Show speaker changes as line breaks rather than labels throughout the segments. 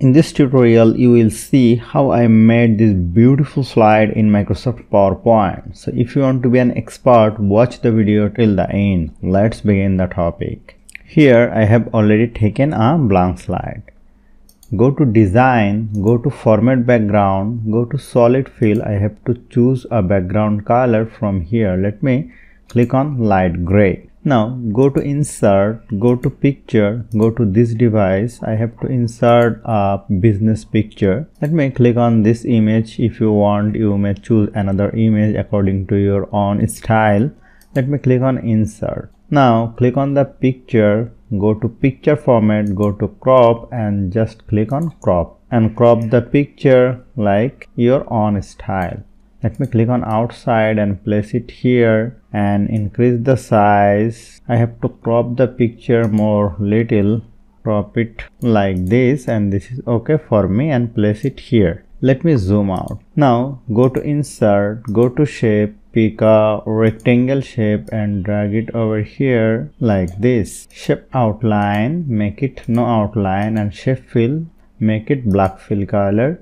In this tutorial, you will see how I made this beautiful slide in Microsoft PowerPoint. So if you want to be an expert, watch the video till the end. Let's begin the topic. Here I have already taken a blank slide. Go to design, go to format background, go to solid fill. I have to choose a background color from here. Let me click on light gray now go to insert go to picture go to this device. I have to insert a business picture. Let me click on this image. If you want you may choose another image according to your own style. Let me click on insert. Now click on the picture. Go to picture format go to crop and just click on crop. And crop the picture like your own style. Let me click on outside and place it here and increase the size. I have to crop the picture more little crop it like this and this is okay for me and place it here. Let me zoom out. Now go to insert go to shape pick a rectangle shape and drag it over here like this. Shape outline make it no outline and shape fill make it black fill color.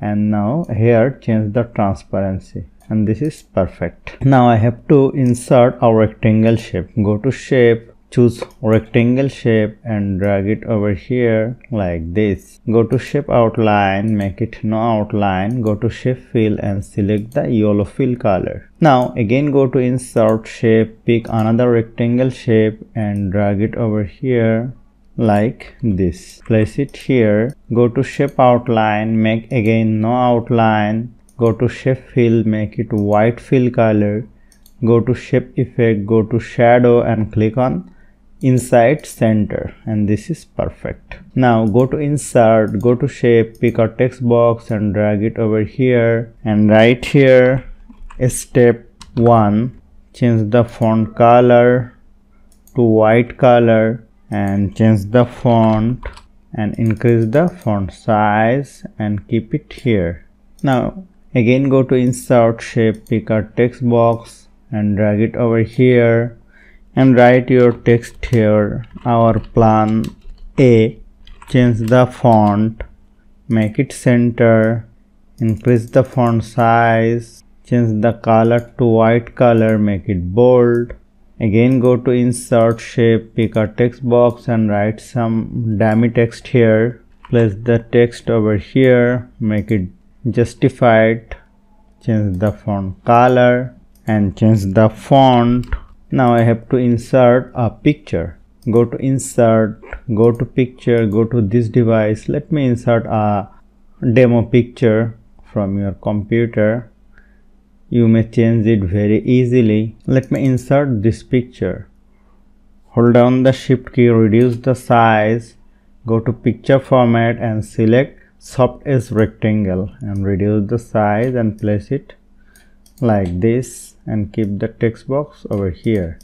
And now here change the transparency and this is perfect. Now i have to insert a rectangle shape. Go to shape choose rectangle shape and drag it over here like this. Go to shape outline make it no outline. Go to shape fill and select the yellow fill color. Now again go to insert shape pick another rectangle shape and drag it over here like this. Place it here. Go to shape outline make again no outline go to shape fill make it white fill color. Go to shape effect go to shadow and click on inside center. And this is perfect. Now go to insert go to shape pick a text box and drag it over here. And right here step one change the font color to white color and change the font and increase the font size and keep it here. Now again go to insert shape pick a text box and drag it over here and write your text here. Our plan a change the font make it center increase the font size change the color to white color make it bold. Again go to insert shape pick a text box and write some dummy text here. Place the text over here make it justified change the font color and change the font. Now i have to insert a picture. Go to insert go to picture go to this device. Let me insert a demo picture from your computer. You may change it very easily. Let me insert this picture. Hold down the shift key reduce the size go to picture format and select soft edge rectangle and reduce the size and place it like this and keep the text box over here.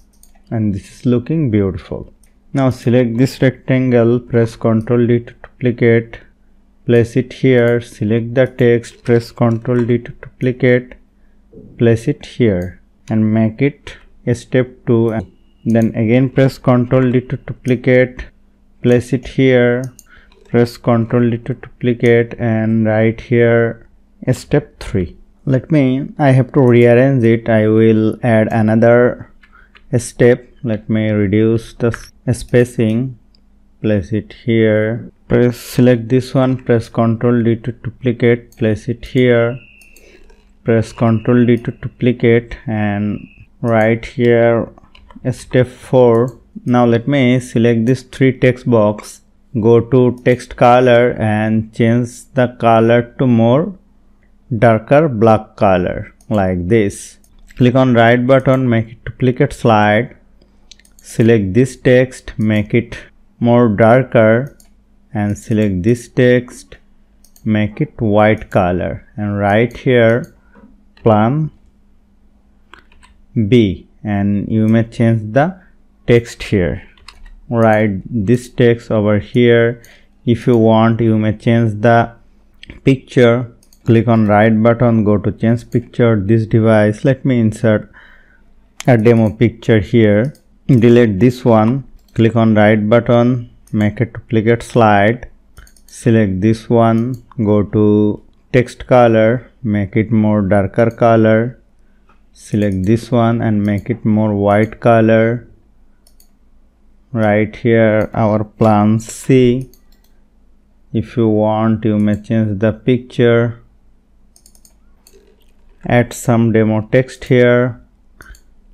And this is looking beautiful. Now select this rectangle press ctrl d to duplicate place it here select the text press ctrl d to duplicate place it here and make it a step 2 and then again press ctrl d to duplicate place it here press ctrl d to duplicate and right here step 3 let me i have to rearrange it. I will add another step. Let me reduce the spacing. Place it here. Press select this one. Press ctrl d to duplicate. Place it here. Press ctrl d to duplicate and right here step 4 now let me select this three text box go to text color and change the color to more darker black color like this. Click on right button make it duplicate slide. Select this text make it more darker. And select this text make it white color. And right here plan B. And you may change the text here write this text over here. If you want you may change the picture. Click on right button go to change picture this device. Let me insert a demo picture here. Delete this one. Click on right button make a duplicate slide. Select this one go to text color make it more darker color. Select this one and make it more white color right here our plan C. If you want you may change the picture. Add some demo text here.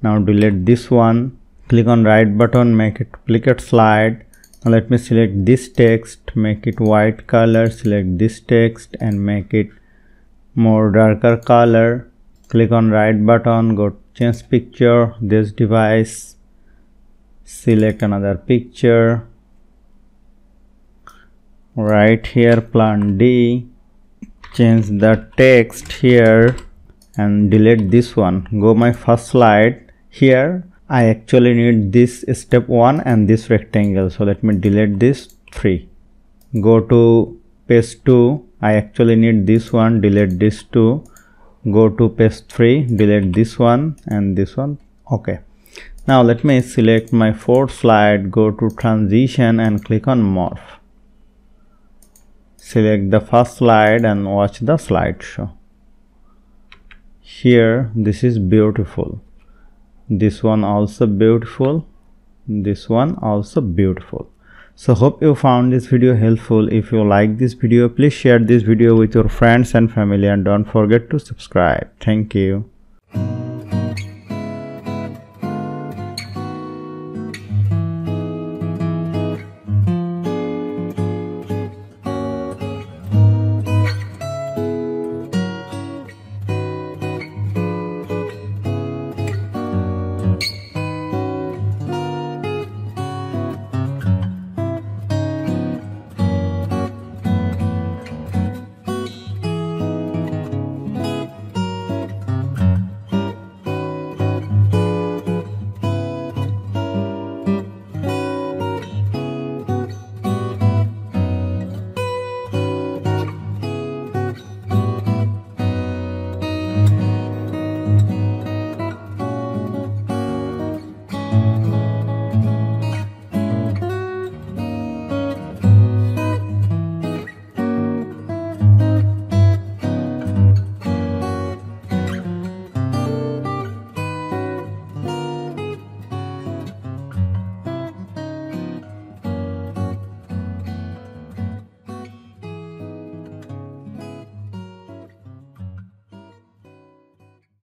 Now delete this one. Click on right button make it duplicate slide. Now let me select this text make it white color select this text and make it more darker color. Click on right button go change picture this device select another picture. Right here plan D. Change the text here and delete this one. Go my first slide. Here I actually need this step 1 and this rectangle. So let me delete this 3 go to page 2 I actually need this one delete this 2 go to page 3 delete this one and this one. Okay now let me select my fourth slide, go to transition and click on morph. Select the first slide and watch the slideshow. Here this is beautiful. This one also beautiful. This one also beautiful. So hope you found this video helpful. If you like this video, please share this video with your friends and family and don't forget to subscribe. Thank you.